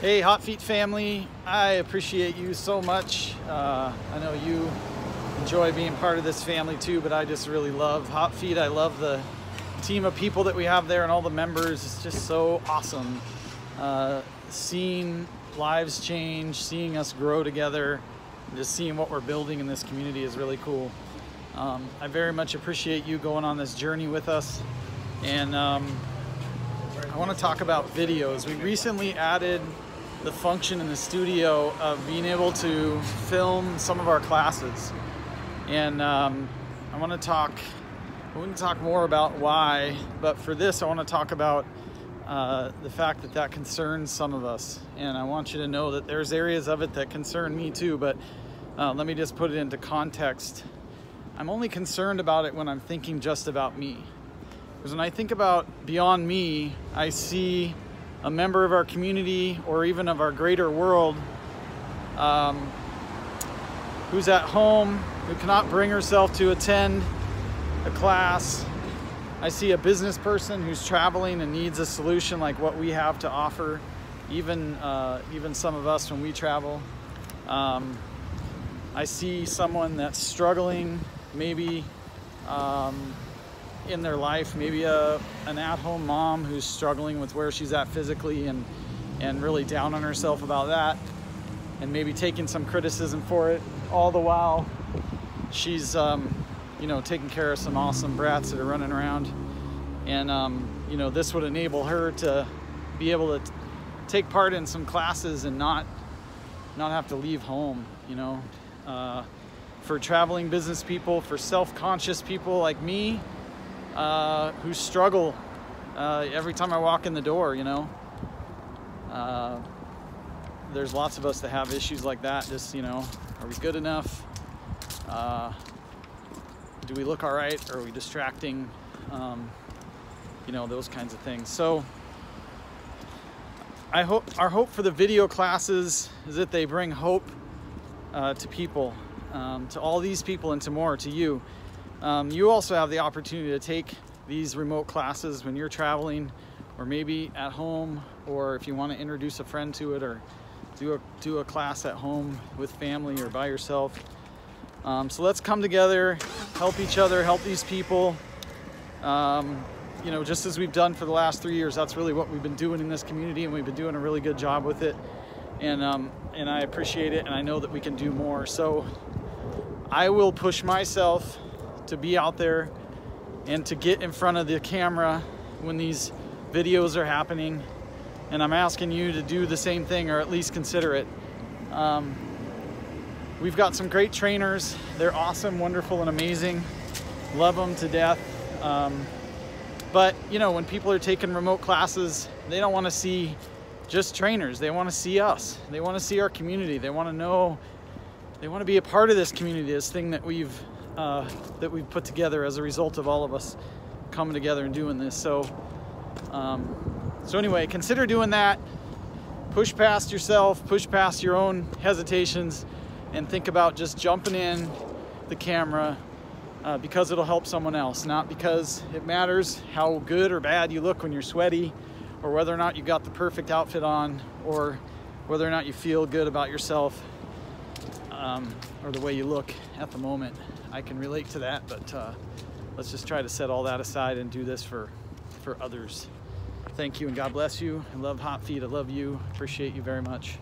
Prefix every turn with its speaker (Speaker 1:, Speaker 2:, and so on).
Speaker 1: Hey, Hot Feet family, I appreciate you so much. Uh, I know you enjoy being part of this family too, but I just really love Hot Feet. I love the team of people that we have there and all the members. It's just so awesome. Uh, seeing lives change, seeing us grow together, just seeing what we're building in this community is really cool. Um, I very much appreciate you going on this journey with us. And um, I want to talk about videos. We recently added the function in the studio of being able to film some of our classes. And um, I want to talk, I want to talk more about why, but for this I want to talk about uh, the fact that that concerns some of us. And I want you to know that there's areas of it that concern me too, but uh, let me just put it into context. I'm only concerned about it when I'm thinking just about me. Because when I think about beyond me, I see a member of our community or even of our greater world um, who's at home, who cannot bring herself to attend a class. I see a business person who's traveling and needs a solution like what we have to offer, even, uh, even some of us when we travel. Um, I see someone that's struggling, maybe um, in their life, maybe a, an at-home mom who's struggling with where she's at physically and, and really down on herself about that and maybe taking some criticism for it all the while she's um, you know taking care of some awesome brats that are running around. And um, you know this would enable her to be able to take part in some classes and not not have to leave home you know? Uh, for traveling business people for self-conscious people like me uh, who struggle uh, every time I walk in the door, you know. Uh, there's lots of us that have issues like that. Just, you know, are we good enough? Uh, do we look all right? Are we distracting? Um, you know, those kinds of things. So I hope our hope for the video classes is that they bring hope uh, to people, um, to all these people and to more, to you. Um, you also have the opportunity to take these remote classes when you're traveling or maybe at home or if you want to introduce a friend to it or do a, do a class at home with family or by yourself. Um, so let's come together, help each other, help these people. Um, you know, just as we've done for the last three years, that's really what we've been doing in this community and we've been doing a really good job with it. And, um, and I appreciate it and I know that we can do more. So I will push myself to be out there and to get in front of the camera when these videos are happening. And I'm asking you to do the same thing or at least consider it. Um, we've got some great trainers. They're awesome, wonderful, and amazing. Love them to death. Um, but you know, when people are taking remote classes, they don't want to see just trainers. They want to see us. They want to see our community. They want to know, they want to be a part of this community, this thing that we've uh, that we've put together as a result of all of us coming together and doing this. So, um, so anyway, consider doing that. Push past yourself, push past your own hesitations, and think about just jumping in the camera uh, because it'll help someone else, not because it matters how good or bad you look when you're sweaty, or whether or not you got the perfect outfit on, or whether or not you feel good about yourself um, or the way you look at the moment. I can relate to that, but uh, let's just try to set all that aside and do this for, for others. Thank you and God bless you. I love Hot Feet. I love you. Appreciate you very much.